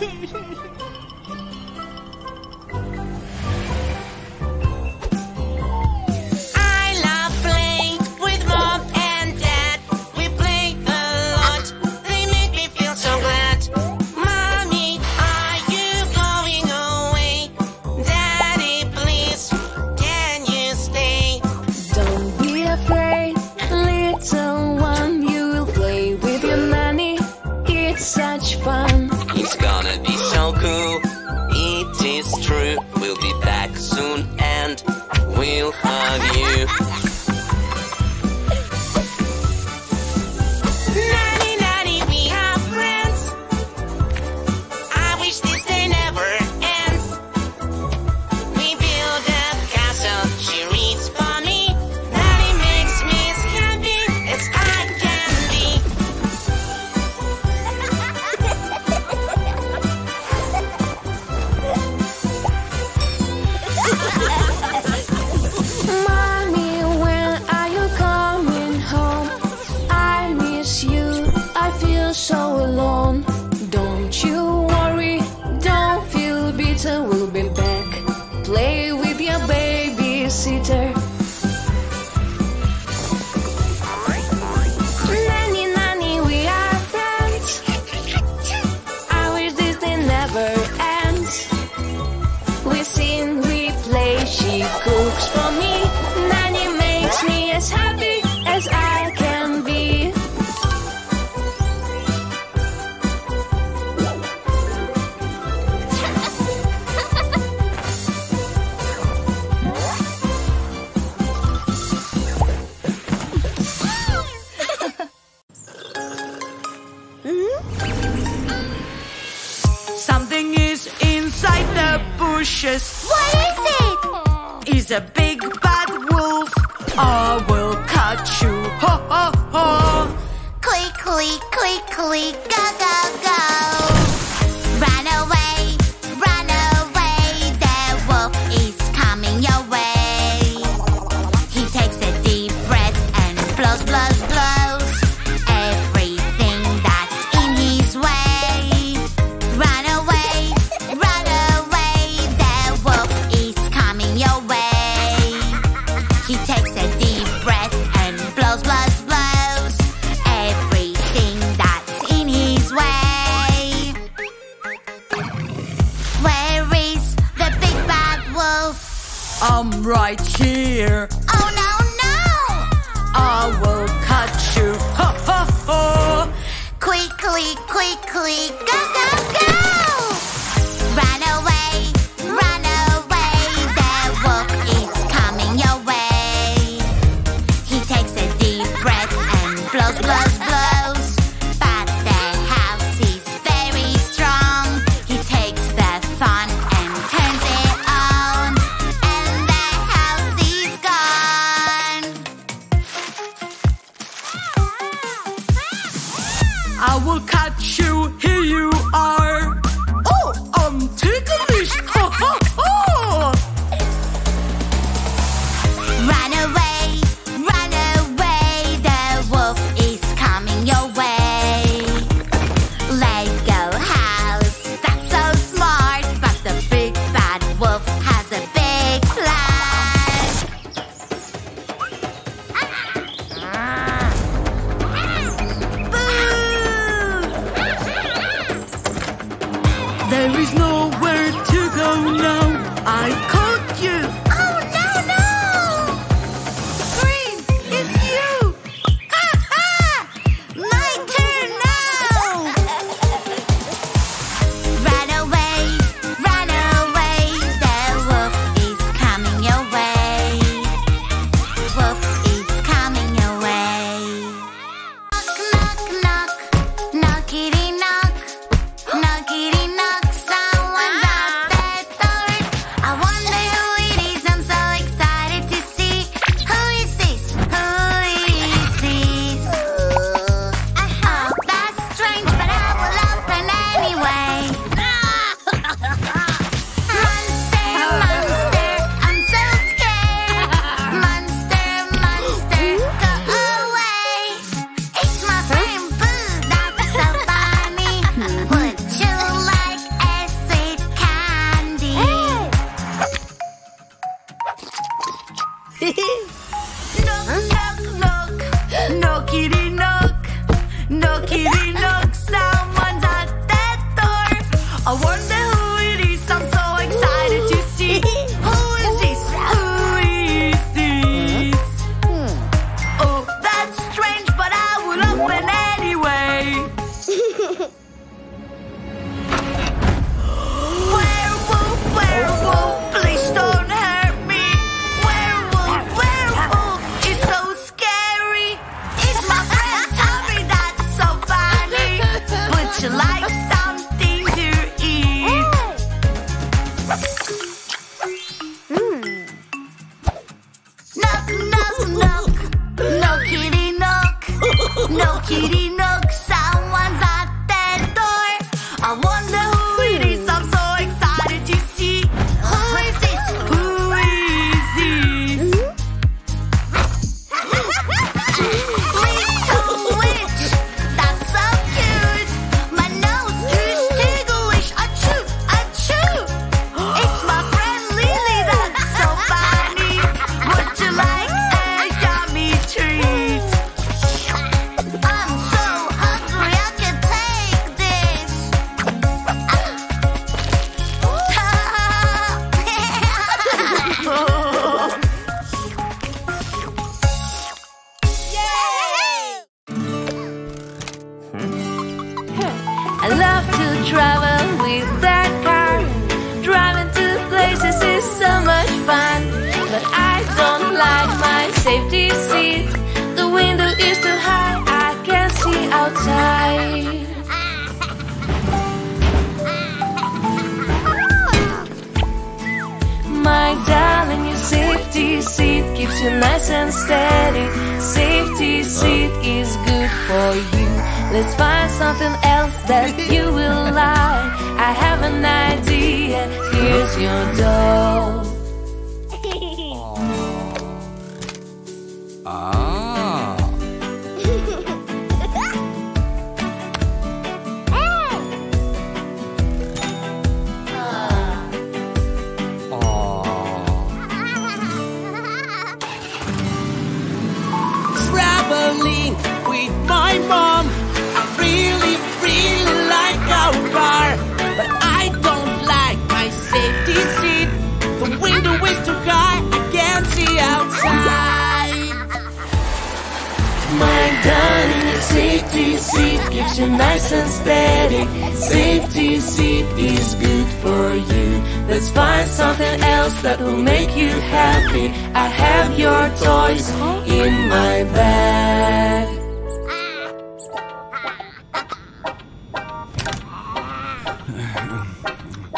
嘿嘿嘿。Ah! cooks for me. is a big bad wolf. I will catch you. Ha ha ha. Quickly, quickly, ga ga ga. dear. Oh no, no! I will cut you. Ha ha ha! Quickly, quickly, go, go, go! Run away, run away. The wolf is coming your way. He takes a deep breath and blows, blows. huh? your life. You nice and steady. Safety seat is good for you. Let's find something else that you will like. I have an idea. Here's your doll. Mom. I really, really like our car, but I don't like my safety seat. The window is too high, I can't see outside. My darling, your safety seat keeps you nice and steady. Safety seat is good for you. Let's find something else that will make you happy. I have your toys in my bag. Yeah.